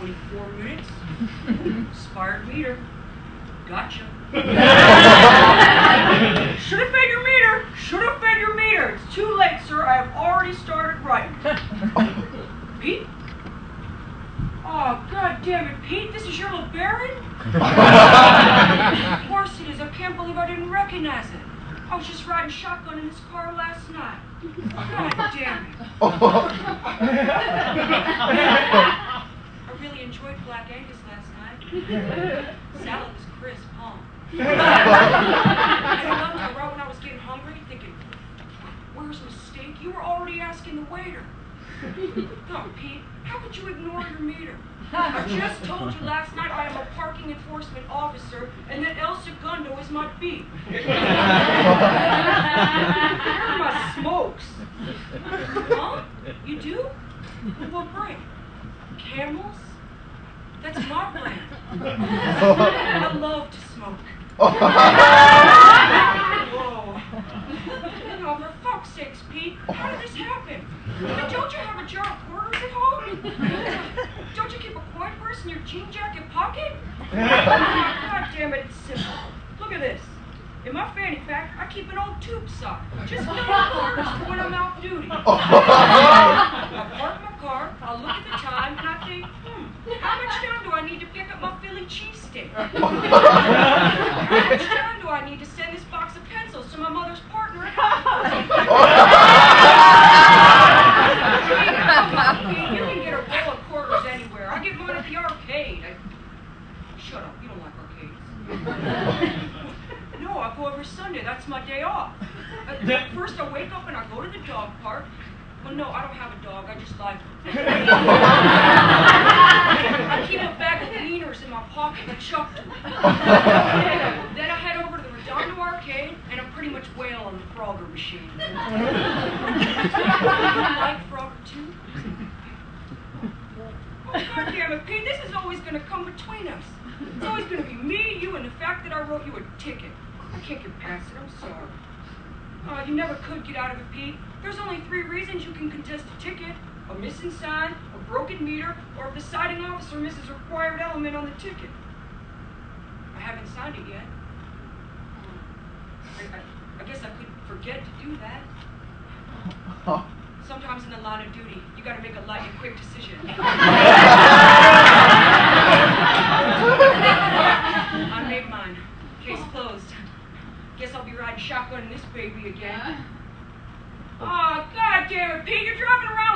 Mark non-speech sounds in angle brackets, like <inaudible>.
24 minutes. Expired meter. Gotcha. Should have fed your meter. Should have fed your meter. It's too late, sir. I have already started right. Pete? Oh, god damn it, Pete. This is your LeBaron? of course it is. I can't believe I didn't recognize it. I was just riding shotgun in his car last night. God damn it. <laughs> Black Angus last night. <laughs> Salad was crisp, huh? and <laughs> I loved it right when I was getting hungry, thinking, where's my steak? You were already asking the waiter. <laughs> Oh, Pete, how could you ignore your meter? I just told you last night I am a parking enforcement officer and that El Segundo is my beat. Where are my smokes? Huh? You do? What brand? Camels? That's my brand. <laughs> I love to smoke. <laughs> Whoa. Oh, for fuck's sakes, Pete. How did this happen? And don't you have a jar of quarters at home? Don't you keep a coin purse in your jean jacket pocket? <laughs> God damn it, it's simple. Look at this. In my fanny pack, I keep an old tube sock. Just fill my quarters for when I'm off duty. I park my car, I'll look at the time, and I think, hmm, how much time do I need to pick up my Philly cheesesteak? <laughs> How much time do I need to send this box of pencils to my mother's partner at Pete, <laughs> you can get a roll of quarters anywhere. I get mine at the arcade. I... Shut up, you don't like arcades. No, I go every Sunday. That's my day off. Uh, First, I wake up and I go to the dog park. Well, no, I don't have a dog. I just like <laughs> them. I keep a bag of wieners my pocket and Then I head over to the Redondo Arcade and I pretty much wail on the Frogger machine. <laughs> like Frogger too? Oh, God damn it, Pete, this is always going to come between us. It's always going to be me, you, and the fact that I wrote you a ticket. I can't get past it, I'm sorry. Oh, you never could get out of it, Pete. There's only three reasons you can contest a ticket. A missing sign, a broken meter, or if the citing officer misses a required element on the ticket. I haven't signed it yet. I, I, I guess I could forget to do that. Sometimes in the line of duty, you gotta make a lightning quick decision. <laughs> I made mine. Case closed. Guess I'll be riding shotgun in this baby again. Oh, god damn it, Pete, you're driving around